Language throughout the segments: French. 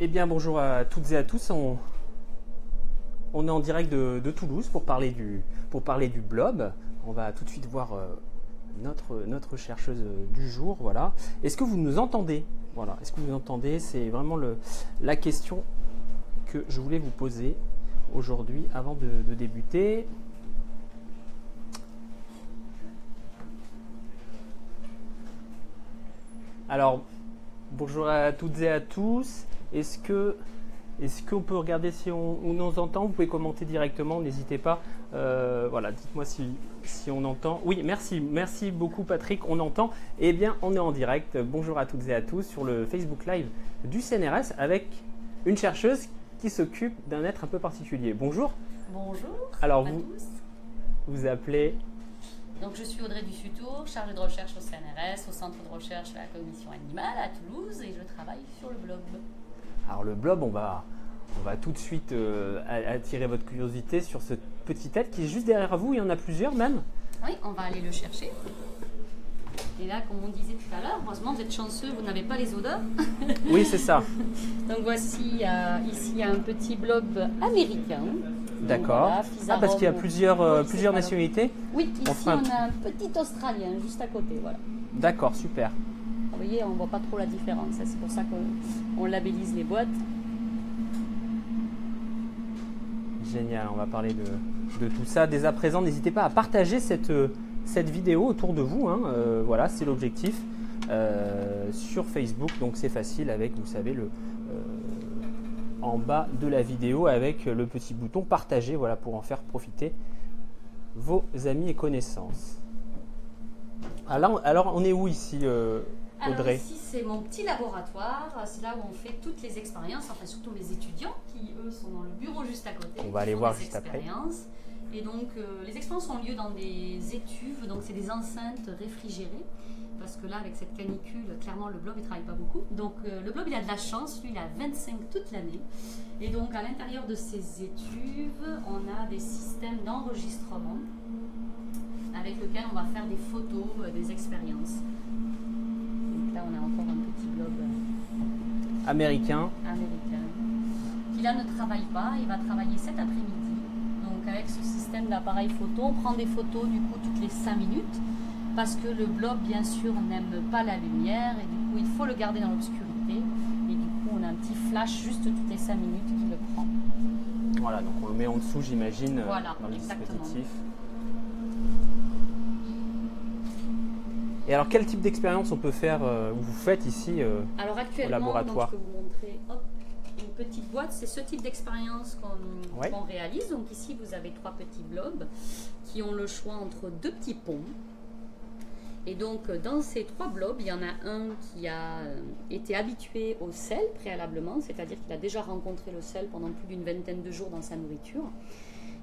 Eh bien, bonjour à toutes et à tous. On, est en direct de, de Toulouse pour parler, du, pour parler du blob. On va tout de suite voir euh, notre, notre chercheuse du jour. Voilà. Est-ce que vous nous entendez? Voilà. Est-ce que vous nous entendez? C'est vraiment le, la question que je voulais vous poser aujourd'hui avant de, débuter. Alors, bonjour à toutes et à tous. Est-ce que est-ce qu'on peut regarder si on, on nous entend? Vous pouvez commenter directement, n'hésitez pas. Euh, voilà, dites-moi si, si on entend. Oui, merci, merci beaucoup Patrick, on entend. Eh bien, on est en direct. Bonjour à toutes et à tous sur le Facebook Live du CNRS avec une chercheuse qui s'occupe d'un être un peu particulier. Bonjour. Bonjour Alors, à vous- tous. Vous appelez Donc, je suis Audrey Dussutour, chargée de recherche au CNRS, au Centre de recherche à la cognition animale à Toulouse, et je travaille sur le blog. Alors le blob, on va, on va tout de suite euh, attirer votre curiosité sur ce petit être qui est juste derrière vous. Il y en a plusieurs même. Oui, on va aller le chercher. Et là, comme on disait tout à l'heure, heureusement, vous êtes chanceux, vous n'avez pas les odeurs. Oui, c'est ça. Donc, voici, euh, ici, un petit blob américain. D'accord. Voilà, ah, parce qu'il y a plusieurs, euh, plusieurs nationalités. Oui, ici, on a un petit Australien juste à côté, voilà. D'accord, super. Vous voyez, on voit pas trop la différence. hein. C'est pour ça qu'on on labellise les boîtes. Génial, on va parler de, de tout ça. Dès à présent, n'hésitez pas à partager cette, euh, cette vidéo autour de vous. hein. Euh, voilà, c'est l'objectif euh, sur Facebook. Donc c'est facile avec, vous savez, le, euh, en bas de la vidéo avec le petit bouton partager voilà, pour en faire profiter vos amis et connaissances. Alors, alors on est où ici, Alors Audrey ici, c'est mon petit laboratoire. C'est là où on fait toutes les expériences, enfin surtout mes étudiants qui, eux, sont dans le bureau juste à côté. On va aller voir juste après. Et donc, euh, les expériences ont lieu dans des étuves, donc c'est des enceintes réfrigérées. Parce que là, avec cette canicule, clairement, le blob, il travaille pas beaucoup. Donc, euh, le blob, il a de la chance. Lui, il a 25 toute l'année. Et donc, à l'intérieur de ces étuves, on a des systèmes d'enregistrement avec lesquels on va faire des photos euh, des expériences. Donc là, on a encore un petit blob Américain. américain qui là ne travaille pas. Il va travailler cet après-midi. Avec ce système d'appareil photo, on prend des photos du coup toutes les 5 minutes parce que le blob, bien sûr, n'aime pas la lumière et du coup, il faut le garder dans l'obscurité. Et du coup, on a un petit flash juste toutes les 5 minutes qui le prend. Voilà, donc on le met en dessous, j'imagine, euh, Voilà, dans le exactement. dispositif. Et alors, quel type d'expérience on peut faire, euh, ou vous faites ici euh, Alors actuellement, laboratoire. donc, je peux vous montrer hop, une petite boîte. C'est ce type d'expérience qu'on Ouais. réalise. Donc ici, vous avez trois petits blobs qui ont le choix entre deux petits ponts. Et donc dans ces trois blobs, il y en a un qui a euh, été habitué au sel préalablement, c'est-à-dire qu'il a déjà rencontré le sel pendant plus d'une vingtaine de jours dans sa nourriture.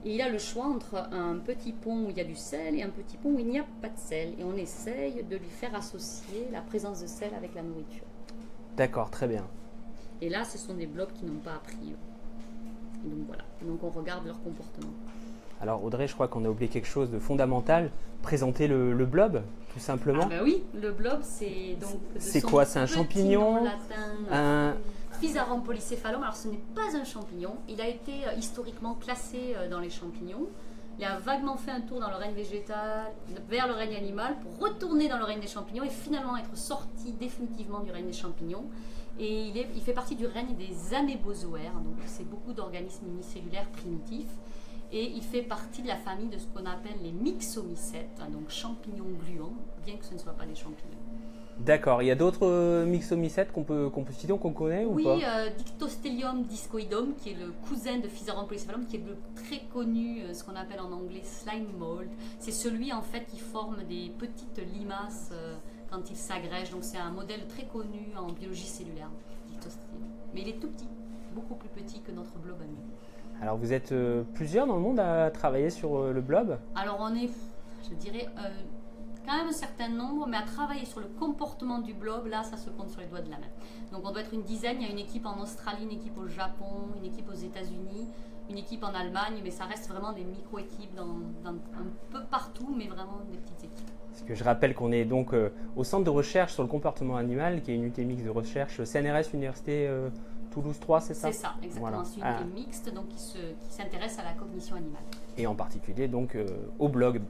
Et il a le choix entre un petit pont où il y a du sel et un petit pont où il n'y a pas de sel. Et on essaye de lui faire associer la présence de sel avec la nourriture. D'accord, très bien. Et là, ce sont des blobs qui n'ont pas appris. Et donc voilà. Donc on regarde leur comportement. Alors, Audrey, je crois qu'on a oublié quelque chose de fondamental. Présenter le, le blob, tout simplement. Ah bah oui, le blob, c'est donc. C'est quoi, c'est un champignon? latin, Un- Physarum polycéphalum. Alors ce n'est pas un champignon. Il a été euh, historiquement classé euh, dans les champignons. Il a vaguement fait un tour dans le règne végétal, vers le règne animal, pour retourner dans le règne des champignons et finalement être sorti définitivement du règne des champignons. Et il, est- il fait partie du règne des amébozoaires, donc c'est beaucoup d'organismes unicellulaires primitifs. Et il fait partie de la famille de ce qu'on appelle les myxomycètes, hein, donc champignons gluants, bien que ce ne soient pas des champignons. D'accord. Il y a d'autres euh, myxomycètes qu'on peut, qu'on peut citer qu'on connaît ou Oui, pas? euh, Dictostelium discoidum, qui est le cousin de Physarum polycephalum, qui est le très connu, euh, ce qu'on appelle en anglais slime mold. C'est celui en fait qui forme des petites limaces euh, quand il s'agrège. Donc c'est un modèle très connu en biologie cellulaire. Mais il est tout petit, beaucoup plus petit que notre blob ami. Alors, vous êtes euh, plusieurs dans le monde à travailler sur euh, le blob? Alors on est, je dirais, euh, quand même un certain nombre, mais à travailler sur le comportement du blob, là, ça se compte sur les doigts de la main. Donc on doit être une dizaine. Il y a une équipe en Australie, une équipe au Japon, une équipe aux États-Unis, une équipe en Allemagne, mais ça reste vraiment des micro-équipes un peu partout, mais vraiment des petites équipes. Parce que je rappelle qu'on est donc euh, au centre de recherche sur le comportement animal, qui est une unité mixte de recherche CNRS Université euh, Toulouse 3, c'est ça? C'est ça, exactement. C'est une Ah. unité mixte donc qui se- qui s'intéresse à la cognition animale. Et en particulier donc euh, au blog.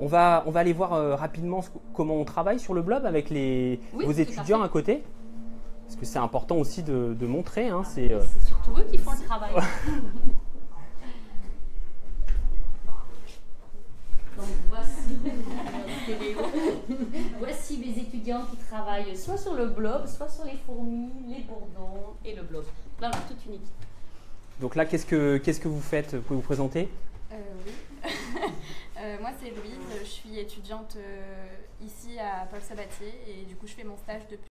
On va, on va aller voir euh, rapidement ce- comment on travaille sur le blog avec les, Oui, vos à étudiants à côté. Parce que c'est important aussi de, de montrer. hein, c'est, euh, C'est surtout eux qui font le travail. Donc voici, voici mes étudiants qui travaillent soit sur le blob, soit sur les fourmis, les bourdons et le blob. Là, on a toute une équipe. donc là, qu'est-ce que, qu'est-ce que vous faites? Vous pouvez vous présenter? Euh, oui. Euh, moi, c'est Louise. Je suis étudiante euh, ici à Paul Sabatier et du coup, je fais mon stage depuis.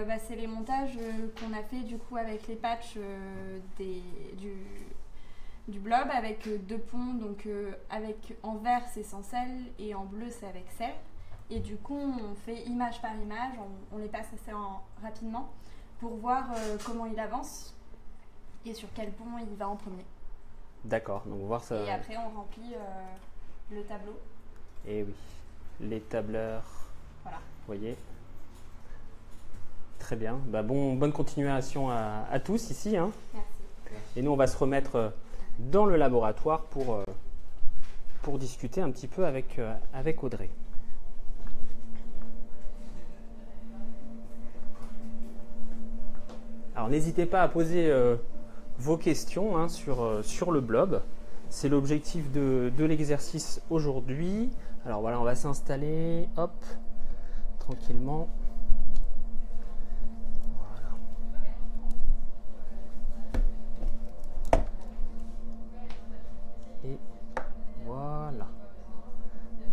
Euh, bah, c'est les montages euh, qu'on a fait du coup avec les patchs euh, des, du, du blob avec deux ponts. Donc, avec en vert, c'est sans sel et en bleu, c'est avec sel. Et du coup, on fait image par image, on, on les passe assez en- rapidement pour voir comment il avance et sur quel pont il va en premier. D'accord, donc voir ça. Et après, on remplit le tableau. Et oui, les tableurs. Voilà. Vous voyez? Très bien. Bah, bon, bonne continuation à, à tous ici. hein. Merci. Et nous, on va se remettre euh, dans le laboratoire pour, euh, pour discuter un petit peu avec, euh, avec Audrey. Alors, n'hésitez pas à poser euh, vos questions hein, sur, euh, sur le blog. C'est l'objectif de, de l'exercice aujourd'hui. Alors voilà, on va s'installer, hop, tranquillement.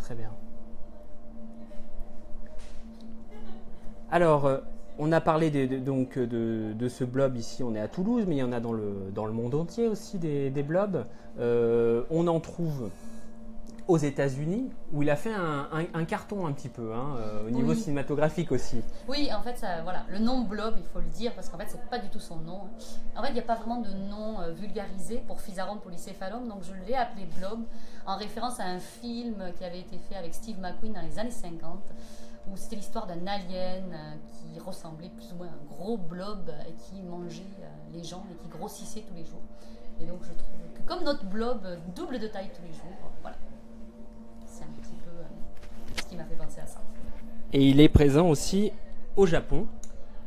Très bien. Alors, euh, on a parlé de, de- donc de, ce blob ici, on est à Toulouse, mais il y en a dans le, dans le monde entier aussi des, des blobs. Euh, on en trouve aux États-Unis, où il a fait un, un- un carton un petit peu, hein, euh, au niveau Oui. cinématographique aussi. Oui, en fait, ça, voilà, le nom blob, il faut le dire, parce qu'en fait, c'est pas du tout son nom. hein. En fait, il n'y a pas vraiment de nom euh, vulgarisé pour Physarum polycéphalum, donc je l'ai appelé blob en référence à un film qui avait été fait avec Steve McQueen dans les années 50, où c'était l'histoire d'un alien euh, qui ressemblait plus ou moins à un gros blob et qui mangeait les gens et qui grossissait tous les jours. Et donc, je trouve que comme notre blob double de taille tous les jours, voilà. C'est un petit peu euh, ce qui m'a fait penser à ça. Et il est présent aussi au Japon.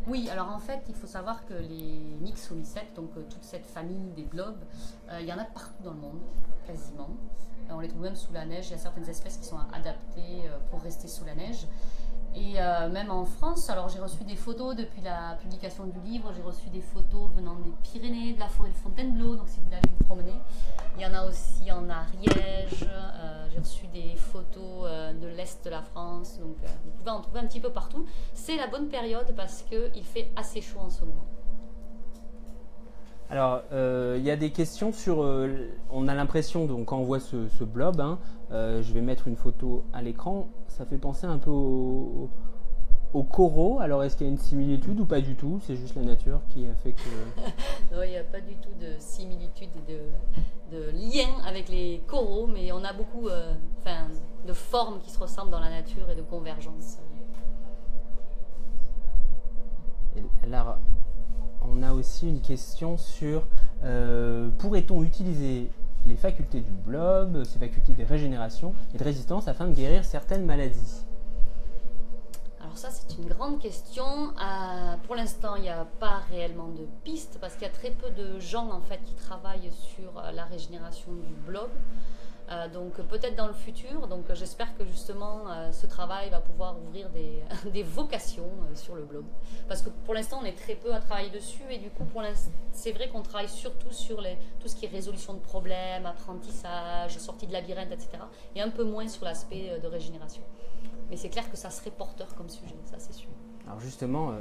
Oui, alors en fait, il faut savoir que les Nixomycètes, donc euh, toute cette famille des blobs, euh, il y en a partout dans le monde, quasiment. Euh, on les trouve même sous la neige. Il y a certaines espèces qui sont adaptées pour rester sous la neige. Et euh, même en France, alors j'ai reçu des photos depuis la publication du livre, j'ai reçu des photos venant des Pyrénées, de la forêt de Fontainebleau, donc si vous voulez aller vous promener. Il y en a aussi en Ariège, euh, j'ai reçu des photos euh, de l'Est de la France, donc vous pouvez en trouver un petit peu partout. C'est la bonne période parce qu'il fait assez chaud en ce moment. Alors, euh, il y a des questions sur. euh, on a l'impression, donc, quand on voit ce, ce blob, hein, euh, je vais mettre une photo à l'écran, ça fait penser un peu au, au coraux. Alors, est-ce qu'il y a une similitude ou pas du tout? C'est juste la nature qui a fait que. Non, il n'y a pas du tout de similitude et de, de lien avec les coraux, mais on a beaucoup euh, de formes qui se ressemblent dans la nature et de convergence. Et là, on a aussi une question sur euh, pourrait-on utiliser les facultés du blob, ses facultés de régénération et de résistance afin de guérir certaines maladies? Alors ça, c'est une grande question. Euh, pour l'instant, il n'y a pas réellement de piste parce qu'il y a très peu de gens en fait qui travaillent sur euh, la régénération du blob. Euh, donc peut-être dans le futur. Donc j'espère que justement euh, ce travail va pouvoir ouvrir des, des vocations euh, sur le blob. Parce que pour l'instant, on est très peu à travailler dessus et du coup, pour c'est vrai qu'on travaille surtout sur les, tout ce qui est résolution de problèmes, apprentissage, sortie de labyrinthe, etc. Et un peu moins sur l'aspect de régénération. Mais c'est clair que ça serait porteur comme sujet, ça c'est sûr. Alors justement,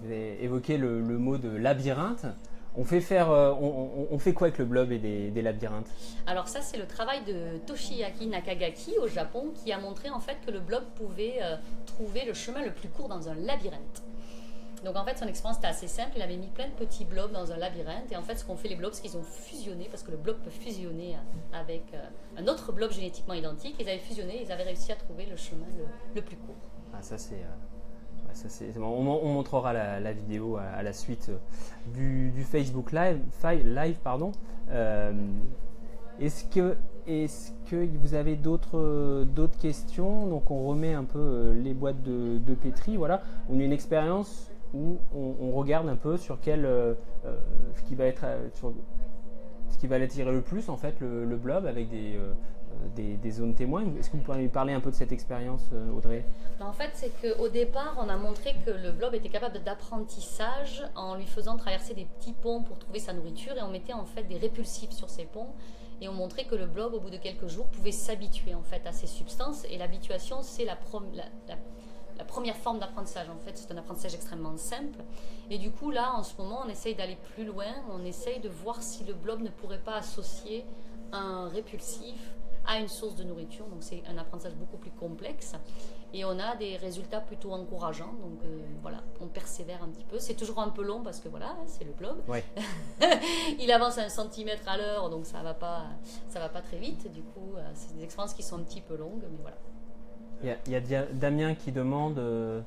vous avez évoqué le, le mot de labyrinthe. On fait faire, euh, on, fait quoi avec le blob et des, des labyrinthes? Alors ça, c'est le travail de Toshiaki Nakagaki au Japon qui a montré en fait que le blob pouvait euh, trouver le chemin le plus court dans un labyrinthe. Donc en fait, son expérience était assez simple. Il avait mis plein de petits blobs dans un labyrinthe. Et en fait, ce qu'ont fait les blobs, c'est qu'ils ont fusionné, parce que le blob peut fusionner euh, avec un autre blob génétiquement identique. Ils avaient fusionné, ils avaient réussi à trouver le chemin le, le plus court. Ah, ça c'est. euh, on, on montrera la, vidéo à, la suite euh, du, Facebook Live, live pardon. Euh, est-ce que vous avez d'autres questions? Donc on remet un peu euh, les boîtes de, pétri. Voilà, on a une expérience où on, regarde un peu sur quel ce qui va être l'attirer le plus en fait le, blob avec des, des, zones témoins. Est-ce que vous pourriez me parler un peu de cette expérience, euh, Audrey? Ben, En fait, c'est qu'au départ, on a montré que le blob était capable d'apprentissage en lui faisant traverser des petits ponts pour trouver sa nourriture et on mettait en fait des répulsifs sur ces ponts et on montrait que le blob, au bout de quelques jours, pouvait s'habituer en fait à ces substances et l'habituation, c'est la- la première forme d'apprentissage. En fait, c'est un apprentissage extrêmement simple et du coup, là, en ce moment, on essaye d'aller plus loin, on essaye de voir si le blob ne pourrait pas associer un répulsif à une source de nourriture. Donc c'est un apprentissage beaucoup plus complexe. Et on a des résultats plutôt encourageants. Donc euh, voilà, on persévère un petit peu. C'est toujours un peu long parce que voilà, c'est le blob. Ouais. Il avance à un centimètre à l'heure, donc ça va pas, ça va pas très vite. Du coup, euh, c'est des expériences qui sont un petit peu longues, mais voilà. Il y a, il y a Dia- Damien qui demande euh,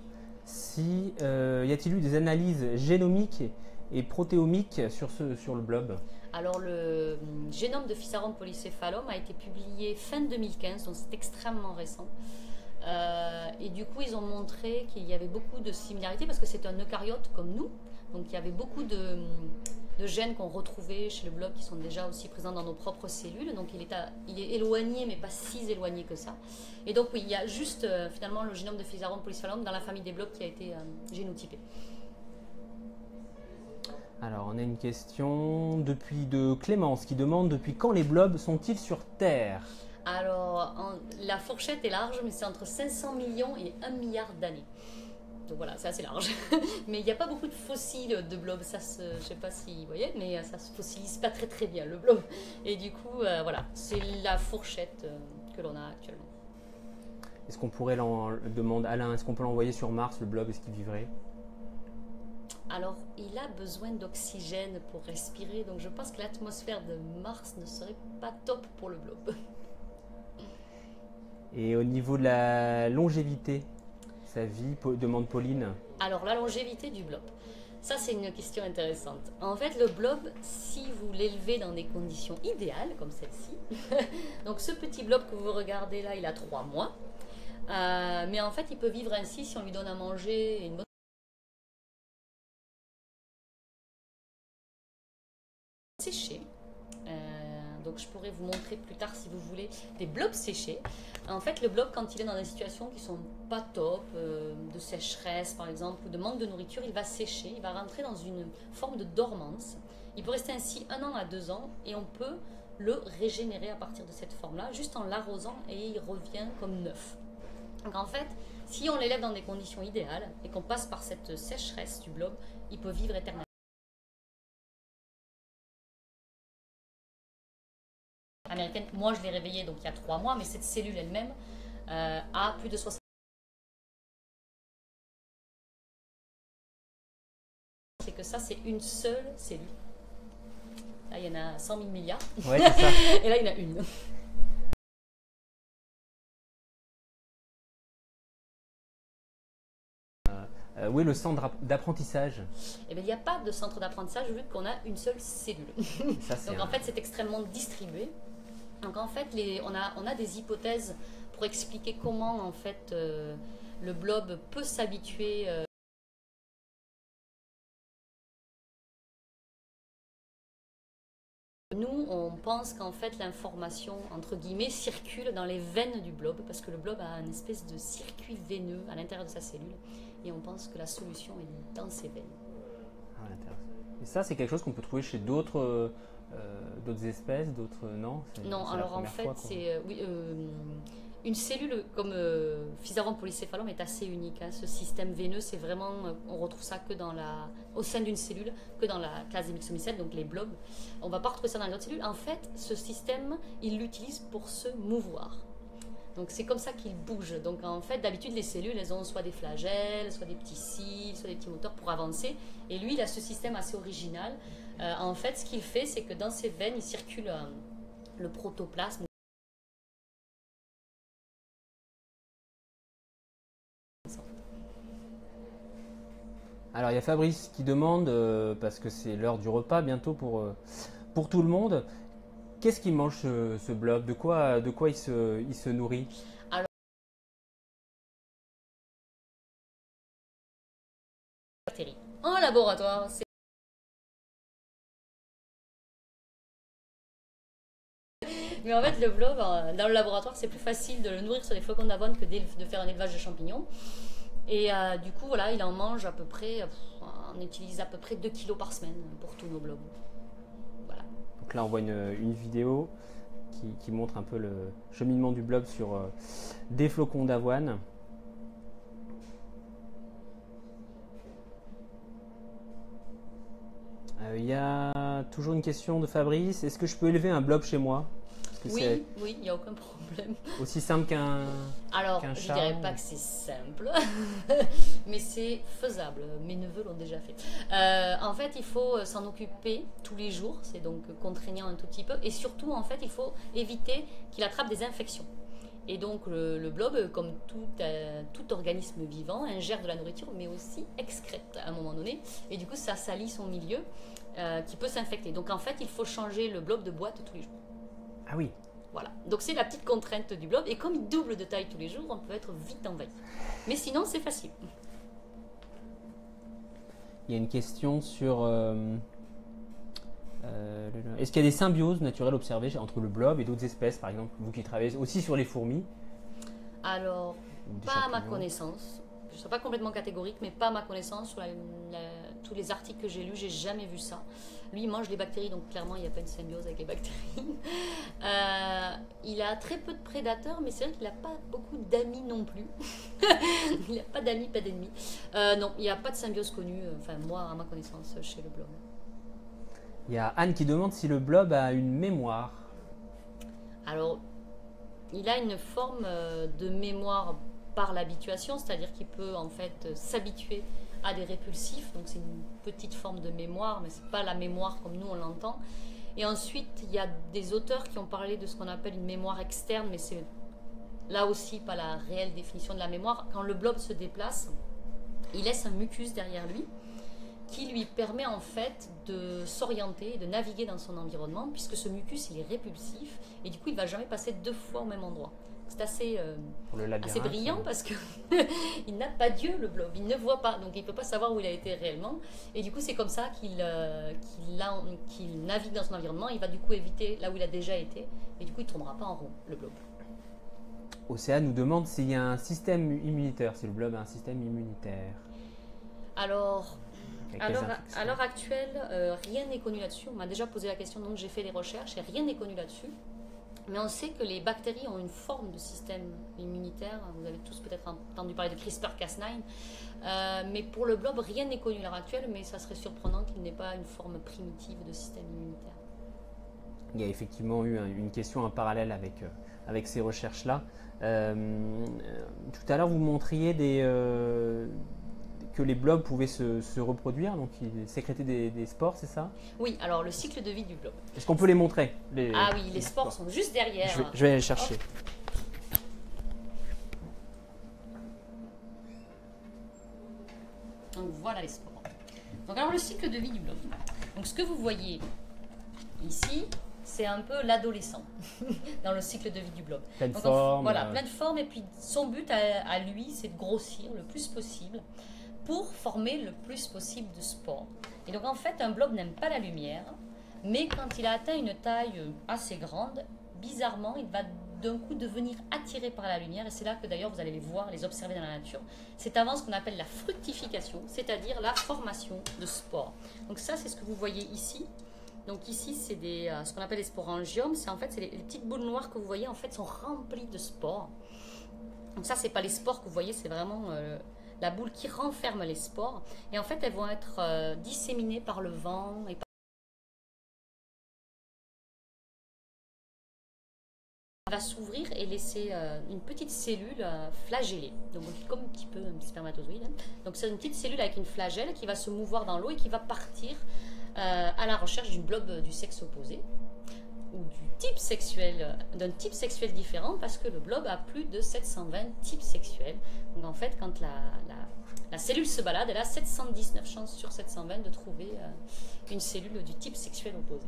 si euh, y a-t-il eu des analyses génomiques et protéomiques sur, ce, sur le blob Alors le hum, génome de Physarum polycéphalum a été publié fin 2015, donc c'est extrêmement récent. Euh, et du coup, ils ont montré qu'il y avait beaucoup de similarités parce que c'est un eucaryote comme nous. Donc il y avait beaucoup de, hum, gènes qu'on retrouvait chez le blob qui sont déjà aussi présents dans nos propres cellules. Donc il est, éloigné, mais pas si éloigné que ça. Et donc oui, il y a juste euh, finalement le génome de Physarum polycéphalum dans la famille des blobs qui a été euh, génotypé. Alors, on a une question depuis de Clémence qui demande depuis quand les blobs sont-ils sur Terre? Alors, en- la fourchette est large, mais c'est entre 500 millions et 1 milliard d'années. Donc voilà, c'est assez large. mais il n'y a pas beaucoup de fossiles de blobs, ça se, je sais pas si vous voyez, mais ça se fossilise pas très très bien le blob. Et du coup, euh, voilà, c'est la fourchette euh, que l'on a actuellement. Est-ce qu'on pourrait demande Alain, est-ce qu'on peut l'envoyer sur Mars le blob Est-ce qu'il vivrait? Alors, il a besoin d'oxygène pour respirer, donc je pense que l'atmosphère de Mars ne serait pas top pour le blob. Et au niveau de la longévité, sa vie, demande Pauline. Alors, la longévité du blob. Ça, c'est une question intéressante. En fait, le blob, si vous l'élevez dans des conditions idéales, comme celle-ci, donc ce petit blob que vous regardez là, il a trois mois. Euh, mais en fait, il peut vivre ainsi si on lui donne à manger une bonne Je pourrais vous montrer plus tard si vous voulez des blobs séchés. En fait, le blob, quand il est dans des situations qui sont pas top, euh, de sécheresse par exemple, ou de manque de nourriture, il va sécher, il va rentrer dans une forme de dormance. Il peut rester ainsi un an à deux ans et on peut le régénérer à partir de cette forme-là, juste en l'arrosant et il revient comme neuf. Donc en fait, si on l'élève dans des conditions idéales et qu'on passe par cette sécheresse du blob, il peut vivre éternellement. Américaine. Moi, je l'ai réveillée donc il y a trois mois, mais cette cellule elle-même euh, a plus de 60. C'est que ça, c'est une seule cellule. Là, il y en a 100 000 milliards, Ouais, c'est ça. et là, il y en a une. Euh, où est le centre d'app- d'apprentissage? Et bien, il n'y a pas de centre d'apprentissage vu qu'on a une seule cellule. Ça, Donc un- en fait, c'est extrêmement distribué. Donc en fait, on, a, on a des hypothèses pour expliquer comment en fait euh, le blob peut s'habituer. euh, Nous, on pense qu'en fait l'information, entre guillemets, circule dans les veines du blob, parce que le blob a une espèce de circuit veineux à l'intérieur de sa cellule, et on pense que la solution est dans ses veines. Ah. Et ça, c'est quelque chose qu'on peut trouver chez d'autres euh, d'autres espèces, d'autres non C'est- Non, la alors en fait, c'est euh, oui, euh, une cellule comme euh, polycéphalum est assez unique. hein. Ce système veineux, c'est vraiment, euh, on retrouve ça que dans la, au sein d'une cellule, que dans la classe des myxomycètes, donc les blobs. On va pas retrouver ça dans les autres cellules. En fait, ce système, il l'utilise pour se mouvoir. Donc c'est comme ça qu'il bouge. Donc en fait, d'habitude, les cellules, elles ont soit des flagelles, soit des petits cils, soit des petits moteurs pour avancer. Et lui, il a ce système assez original. Euh, en fait, ce qu'il fait, c'est que dans ses veines, il circule euh, le protoplasme. Alors il y a Fabrice qui demande, euh, parce que c'est l'heure du repas bientôt pour, pour tout le monde, qu'est-ce qu'il mange ce, blob? De quoi, de quoi il, se, nourrit? Bactéries. En laboratoire, c'est Mais en fait, le blob, euh, dans le laboratoire, c'est plus facile de le nourrir sur des flocons d'avoine que de faire un élevage de champignons. Et euh, du coup, voilà, il en mange à peu près, euh, on utilise à peu près 2 kilos par semaine pour tous nos blobs. Là on voit une, vidéo qui, qui montre un peu le cheminement du blob sur euh, des flocons d'avoine. Euh, Il y a toujours une question de Fabrice. Est-ce que je peux élever un blob chez moi? Oui, oui, il n'y a aucun problème. aussi simple qu'un... Alors, je chat dirais pas que c'est simple, mais c'est faisable. Mes neveux l'ont déjà fait. Euh, en fait, il faut euh, s'en occuper tous les jours. C'est donc contraignant un tout petit peu. Et surtout, en fait, il faut éviter qu'il attrape des infections. Et donc, le, le blob, comme tout, euh, tout organisme vivant, ingère de la nourriture, mais aussi excrète à un moment donné. Et du coup, ça salit son milieu euh, qui peut s'infecter. Donc, en fait, il faut changer le blob de boîte tous les jours. Ah oui, Voilà. Donc c'est la petite contrainte du blob. Et comme il double de taille tous les jours, on peut être vite envahi. Mais sinon, c'est facile. il y a une question sur... euh, euh, Est-ce qu'il y a des symbioses naturelles observées entre le blob et d'autres espèces, par exemple, vous qui travaillez aussi sur les fourmis? Alors, pas à ma connaissance. Je ne suis pas complètement catégorique, mais pas à ma connaissance. Sur la- la- tous les articles que j'ai lus, j'ai jamais vu ça. Lui, il mange les bactéries, donc clairement, il n'y a pas une symbiose avec les bactéries. Euh, il a très peu de prédateurs, mais c'est vrai qu'il n'a pas beaucoup d'amis non plus. il n'a pas d'amis, pas d'ennemis. Euh, non, il n'y a pas de symbiose connue, euh, enfin, moi, à ma connaissance, chez le blob. Il y a Anne qui demande si le blob a une mémoire. Alors, il a une forme de mémoire par l'habituation, c'est-à-dire qu'il peut en fait s'habituer à des répulsifs, donc c'est une petite forme de mémoire, mais c'est pas la mémoire comme nous on l'entend. Et ensuite, il y a des auteurs qui ont parlé de ce qu'on appelle une mémoire externe, mais c'est là aussi pas la réelle définition de la mémoire. Quand le blob se déplace, il laisse un mucus derrière lui qui lui permet en fait de s'orienter de naviguer dans son environnement, puisque ce mucus il est répulsif et du coup il va jamais passer deux fois au même endroit. C'est assez, euh, assez brillant parce que il n'a pas d'yeux le blob, il ne voit pas, donc il ne peut pas savoir où il a été réellement. Et du coup c'est comme ça qu'il euh, qu'il navigue dans son environnement, il va du coup éviter là où il a déjà été, et du coup il ne tombera pas en rond le blob. Océane nous demande s'il y a un système immunitaire, si le blob a un système immunitaire. Alors, À l'heure, infections. à l'heure actuelle, euh, rien n'est connu là-dessus. On m'a déjà posé la question, donc j'ai fait des recherches et rien n'est connu là-dessus. Mais on sait que les bactéries ont une forme de système immunitaire. Vous avez tous peut-être entendu parler de CRISPR-Cas9. Euh, mais pour le blob, rien n'est connu à l'heure actuelle, mais ça serait surprenant qu'il n'ait pas une forme primitive de système immunitaire. Il y a effectivement eu un- une question en parallèle avec, euh, avec ces recherches-là. Euh, tout à l'heure, vous montriez des, que les blobs pouvaient se, se reproduire, donc ils sécrétaient des, des spores, c'est ça? Oui, alors le cycle de vie du blob. Est-ce qu'on peut les montrer? Les- Ah oui, les spores sont juste derrière. Je vais, je vais aller les chercher. Donc voilà les spores. Donc alors le cycle de vie du blob. Donc ce que vous voyez ici, c'est un peu l'adolescent dans le cycle de vie du blob. Pleine Donc, forme. Voilà, euh, pleine forme. Et puis son but à, à lui, c'est de grossir le plus possible pour former le plus possible de spores. Et donc en fait, un blob n'aime pas la lumière, mais quand il a atteint une taille assez grande, bizarrement, il va d'un coup devenir attiré par la lumière. Et c'est là que d'ailleurs vous allez les voir, les observer dans la nature. C'est avant ce qu'on appelle la fructification, c'est-à-dire la formation de spores. Donc ça, c'est ce que vous voyez ici. Donc ici, c'est euh, ce qu'on appelle des sporangiomes. C'est en fait, c'est les, les petites boules noires que vous voyez en fait sont remplies de spores. Donc ça, c'est pas les spores que vous voyez, c'est vraiment euh, la boule qui renferme les spores. Et en fait, elles vont être euh, disséminées par le vent et par va s'ouvrir et laisser euh, une petite cellule euh, flagellée, comme un petit peu un spermatozoïde. hein. Donc c'est une petite cellule avec une flagelle qui va se mouvoir dans l'eau et qui va partir à la recherche d'une blob du sexe opposé ou du type d'un type sexuel différent parce que le blob a plus de 720 types sexuels. Donc en fait, quand la, cellule se balade, elle a 719 chances sur 720 de trouver euh, une cellule du type sexuel opposé.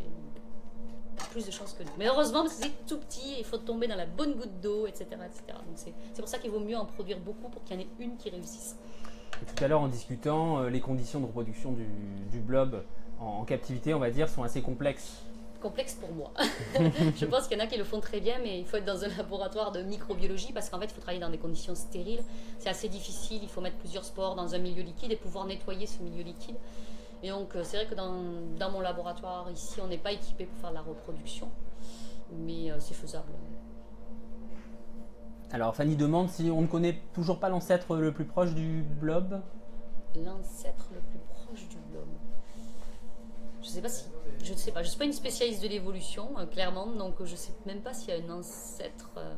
Plus de chances que nous. Mais heureusement, parce c'est tout petit, il faut tomber dans la bonne goutte d'eau, etc. etc. Donc c'est pour ça qu'il vaut mieux en produire beaucoup pour qu'il y en ait une qui réussisse. Et tout à l'heure, en discutant, euh, les conditions de reproduction du, blob en captivité, on va dire, sont assez complexes. Complexe pour moi. je pense qu'il y en a qui le font très bien, mais il faut être dans un laboratoire de microbiologie parce qu'en fait, il faut travailler dans des conditions stériles. C'est assez difficile, il faut mettre plusieurs spores dans un milieu liquide et pouvoir nettoyer ce milieu liquide. Et donc, euh, c'est vrai que dans, dans mon laboratoire, ici, on n'est pas équipé pour faire de la reproduction, mais euh, c'est faisable. Alors, Fanny demande si on ne connaît toujours pas l'ancêtre le plus proche du blob. L'ancêtre le plus proche du blob. Je sais pas si. Je ne sais pas. Je suis pas une spécialiste de l'évolution, euh, clairement, donc euh, je sais même pas s'il y a un ancêtre. euh,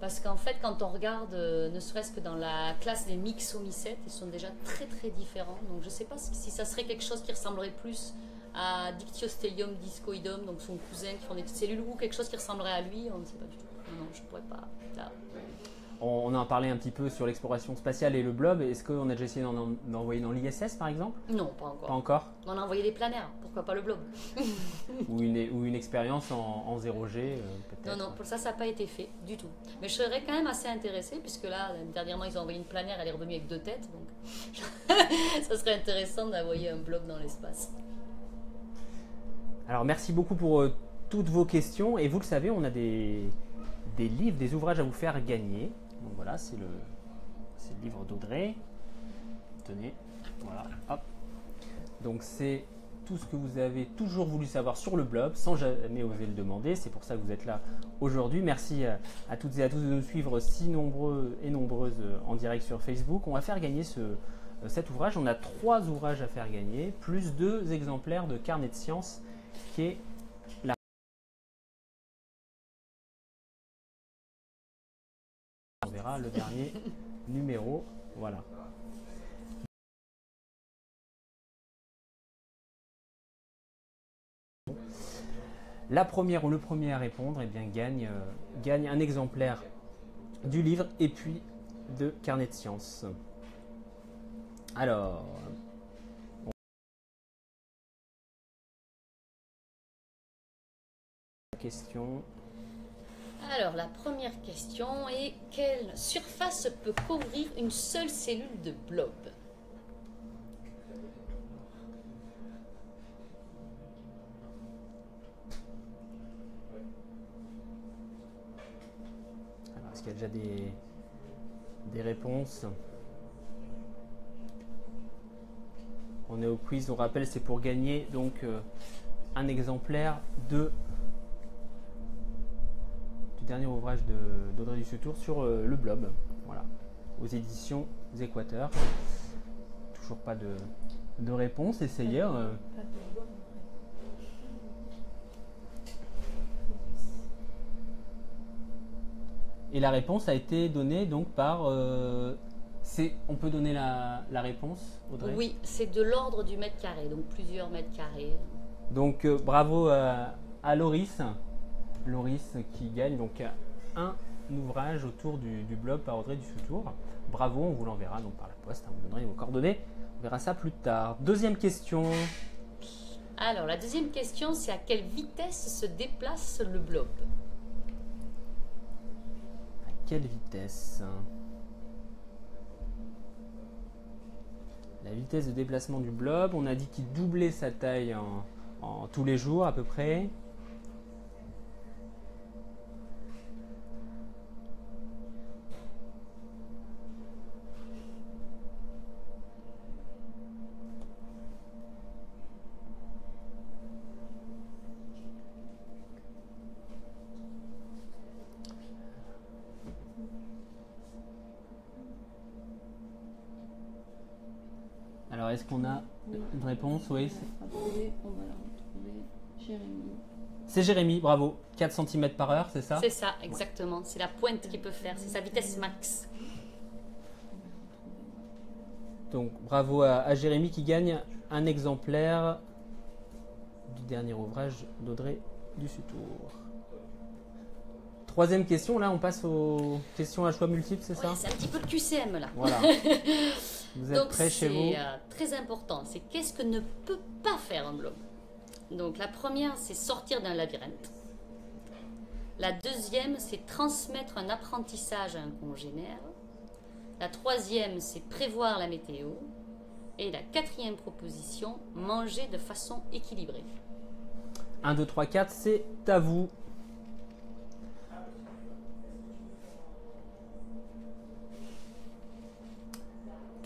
parce qu'en fait, quand on regarde, ne serait-ce que dans la classe des myxomycètes, ils sont déjà très très différents. Donc je sais pas si, ça serait quelque chose qui ressemblerait plus à Dictyostelium discoidum, donc son cousin qui font des cellules, ou quelque chose qui ressemblerait à lui, on ne sait pas du tout. Non, non, je pourrais pas. On, a parlé un petit peu sur l'exploration spatiale et le blob. Est-ce qu'on a déjà essayé d'en en- d'envoyer dans l'ISS, par exemple? Non, pas encore. Pas encore? On a envoyé des planaires, pourquoi pas le blob? Ou une, ou une expérience en, en 0G, euh, peut-être Non, non, pour ça, ça n'a pas été fait du tout. Mais je serais quand même assez intéressée, puisque là, dernièrement, ils ont envoyé une planaire, elle est revenue avec deux têtes, donc ça serait intéressant d'envoyer un blob dans l'espace. Alors merci beaucoup pour euh, toutes vos questions et vous le savez, on a des, des livres, des ouvrages à vous faire gagner. Donc voilà, c'est le, livre d'Audrey. Tenez, voilà, hop. Donc c'est tout ce que vous avez toujours voulu savoir sur le blog sans jamais oser le demander. C'est pour ça que vous êtes là aujourd'hui. Merci à, toutes et à tous de nous suivre si nombreux et nombreuses en direct sur Facebook. On va faire gagner ce, cet ouvrage. On a trois ouvrages à faire gagner, plus deux exemplaires de carnet de sciences qui est le dernier numéro voilà. La première ou le premier à répondre eh bien, gagne, euh, gagne un exemplaire du livre et puis de carnet de sciences. Alors question Alors, la première question est quelle surface peut couvrir une seule cellule de blob? Alors, est-ce qu'il y a déjà des, des réponses? On est au quiz, on rappelle, c'est pour gagner donc euh, un exemplaire de dernier ouvrage d'Audrey Dussutour sur euh, le blob, voilà, aux éditions Équateur. Toujours pas de, de réponse, essayez. euh, Et la réponse a été donnée donc par. euh, c'est, on peut donner la, la réponse, Audrey? Oui, c'est de l'ordre du mètre carré, donc plusieurs mètres carrés. Donc euh, bravo à, à Loris. Loris qui gagne donc un ouvrage autour du, du blog par Audrey Dussutour. Bravo, on vous l'enverra donc par la poste, hein, vous donnerez vos coordonnées. On verra ça plus tard. Deuxième question. Alors, la deuxième question, c'est à quelle vitesse se déplace le blob? À quelle vitesse? La vitesse de déplacement du blob, on a dit qu'il doublait sa taille en, en tous les jours à peu près. Est-ce qu'on a Oui. une réponse? Oui. On va trouver, on va la retrouver. Jérémy. C'est Jérémy, bravo. 4 cm par heure, c'est ça? C'est ça, exactement. C'est la pointe qu'il peut faire, c'est sa vitesse max. Donc bravo à, à Jérémy qui gagne un exemplaire du dernier ouvrage d'Audrey Dussutour. Troisième question, là on passe aux questions à choix multiples, c'est ça? c'est un petit peu le QCM là. Voilà. Vous êtes Donc prêts chez vous c'est euh, très important. C'est qu'est-ce que ne peut pas faire un blob Donc la première, c'est sortir d'un labyrinthe. La deuxième, c'est transmettre un apprentissage à un congénère. La troisième, c'est prévoir la météo. Et la quatrième proposition, manger de façon équilibrée. 1, 2, 3, 4, c'est à vous.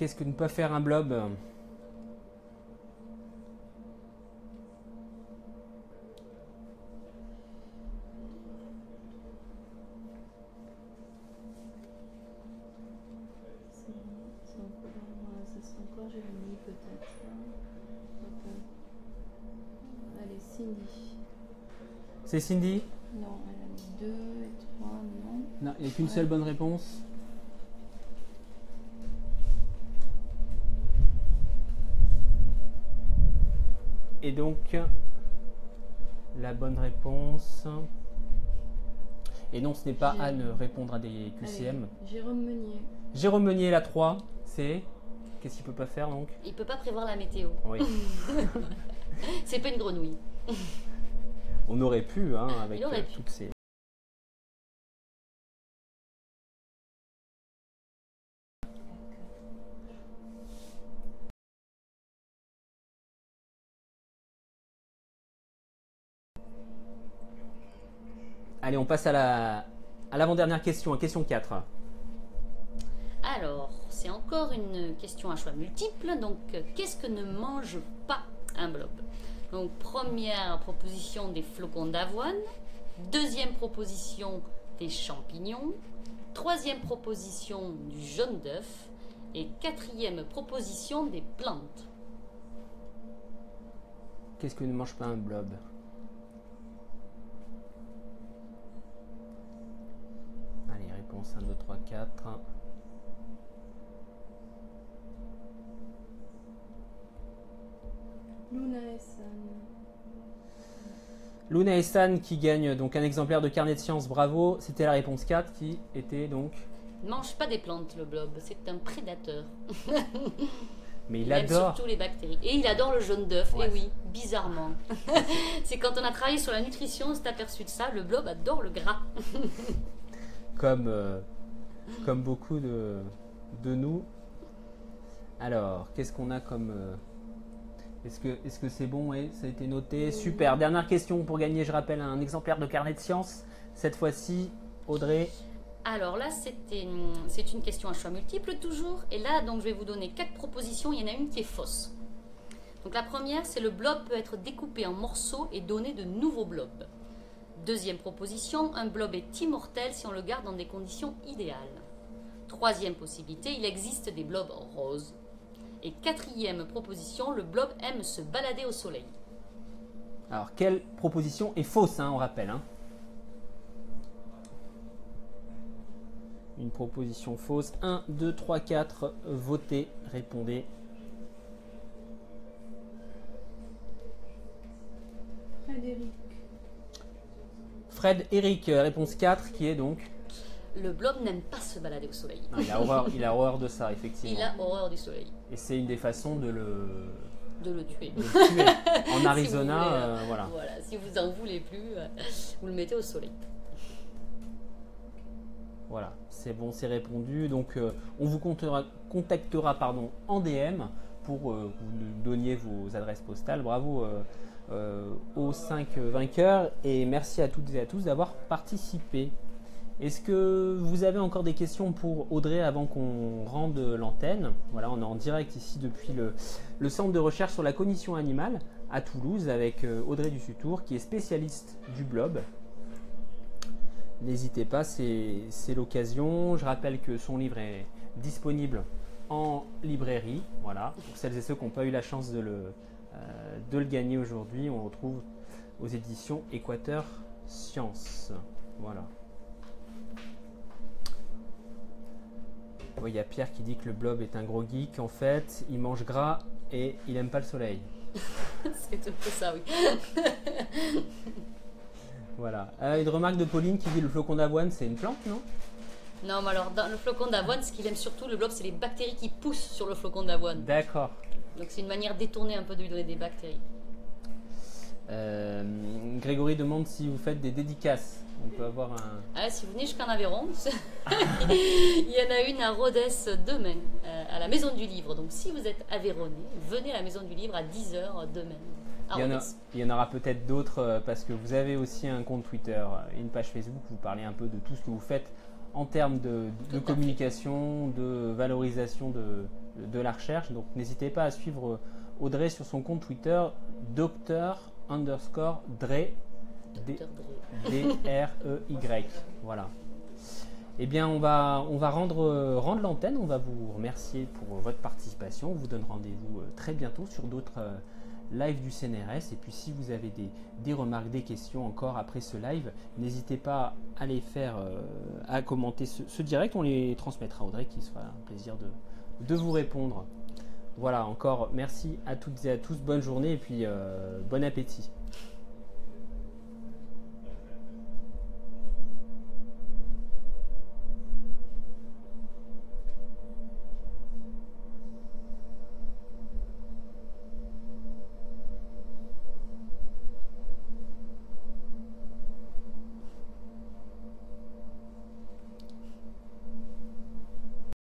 Qu'est-ce que ne peut faire un blob C'est Cindy. C'est Cindy Non, elle a mis 2 et 3, non. Non, il n'y a qu'une seule bonne réponse. Donc, la bonne réponse. Et non, ce n'est pas Anne répondre à des QCM. Allez, Jérôme Meunier. Jérôme Meunier, la 3, c'est. Qu'est-ce qu'il peut pas faire donc? Il peut pas prévoir la météo. Oui. C'est pas une grenouille. On aurait pu, hein, avec euh, pu. toutes ces. Allez, on passe à la à l'avant-dernière question, à question 4. Alors, c'est encore une question à choix multiples. Donc, euh, qu'est-ce que ne mange pas un blob? Donc, première proposition des flocons d'avoine. Deuxième proposition des champignons. Troisième proposition du jaune d'œuf. Et quatrième proposition des plantes. Qu'est-ce que ne mange pas un blob? Réponse 1, 2, 3, 4. Luna Essan. Luna et San qui gagnent donc un exemplaire de carnet de sciences, bravo. C'était la réponse 4 qui était donc. Ne mange pas des plantes, le blob. C'est un prédateur. Mais il, Il aime adore. surtout les bactéries. Et il adore le jaune d'œuf. Ouais. Et oui, bizarrement. c'est quand on a travaillé sur la nutrition, on s'est aperçu de ça. Le blob adore le gras. Comme, euh, comme beaucoup de, nous. Alors, qu'est-ce qu'on a comme. euh, Est-ce que est-ce que c'est bon? Oui, ça a été noté. Super. Dernière question pour gagner, je rappelle, un exemplaire de carnet de sciences. Cette fois-ci, Audrey. Alors là, c'est une question à choix multiple toujours. Et là, donc, je vais vous donner quatre propositions. Il y en a une qui est fausse. Donc la première, c'est le blob peut être découpé en morceaux et donner de nouveaux blobs. Deuxième proposition, un blob est immortel si on le garde dans des conditions idéales. Troisième possibilité, il existe des blobs roses. Et quatrième proposition, le blob aime se balader au soleil. Alors, quelle proposition est fausse, hein, on rappelle hein Une proposition fausse. 1, 2, 3, 4. Votez, répondez. Frédéric. Fred, Eric, euh, réponse 4, qui est donc. Le blob n'aime pas se balader au soleil. Non, il, a horreur, il a horreur de ça, effectivement. Il a horreur du soleil. Et c'est une des façons de le, De le tuer. de le tuer. En Arizona, voulez, euh, voilà. Voilà, si vous en voulez plus, euh, vous le mettez au soleil. Voilà, c'est bon, c'est répondu. Donc, euh, on vous contactera pardon, en DM pour euh, que vous nous donniez vos adresses postales. Bravo euh, euh, aux 5 vainqueurs et merci à toutes et à tous d'avoir participé. Est-ce que vous avez encore des questions pour Audrey avant qu'on rende l'antenne? Voilà, on est en direct ici depuis le, le centre de recherche sur la cognition animale à Toulouse avec euh, Audrey Dussutour qui est spécialiste du blob. N'hésitez pas, c'est l'occasion. Je rappelle que son livre est disponible en librairie. Voilà, pour celles et ceux qui n'ont pas eu la chance de le, euh, de le gagner aujourd'hui, on le retrouve aux éditions Équateur Science. Voilà. Oui, Il y a Pierre qui dit que le blob est un gros geek. En fait, il mange gras et il aime pas le soleil. C'est un peu ça, oui. Voilà. Euh, une remarque de Pauline qui dit le flocon d'avoine, c'est une plante, non? Non, mais alors, dans le flocon d'avoine, ce qu'il aime surtout, le blob, c'est les bactéries qui poussent sur le flocon d'avoine. D'accord. Donc, c'est une manière détournée un peu de lui donner des bactéries. Euh, Grégory demande si vous faites des dédicaces. On peut avoir un. Ah, si vous venez jusqu'en Aveyron, il y en a une à Rhodes demain, euh, à la Maison du Livre. Donc, si vous êtes Aveyronnais, venez à la Maison du Livre à 10h demain. à Il y, en a- Rhodes. il y en aura peut-être d'autres euh, parce que vous avez aussi un compte Twitter et une page Facebook. Vous parlez un peu de tout ce que vous faites en termes de, fait. communication, de valorisation de, de la recherche. Donc n'hésitez pas à suivre Audrey sur son compte Twitter, docteur underscore Dre. D-R-E-Y. Voilà. Eh bien, on va, on va rendre, euh, rendre l'antenne. On va vous remercier pour votre participation. On vous donne rendez-vous euh, très bientôt sur d'autres euh, lives du CNRS. Et puis, si vous avez des, des remarques, des questions encore après ce live, n'hésitez pas à les faire, euh, à commenter ce, ce direct. On les transmettra à Audrey, qui sera un plaisir de, de vous répondre. Voilà, encore merci à toutes et à tous. Bonne journée et puis euh, bon appétit.